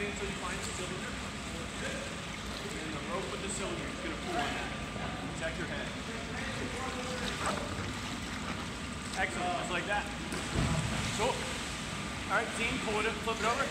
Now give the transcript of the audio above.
everything until you find the cylinder. And the rope with the cylinder, you're gonna pull on that. Check your head. Excellent, just like that. Cool. All right, team, pull it, flip it over.